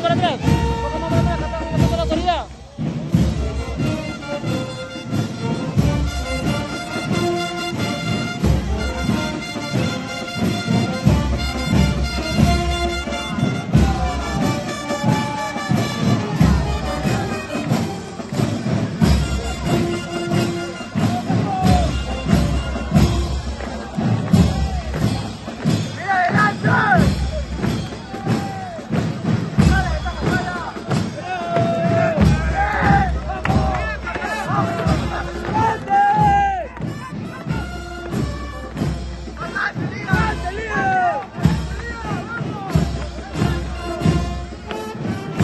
Bárbara Branco.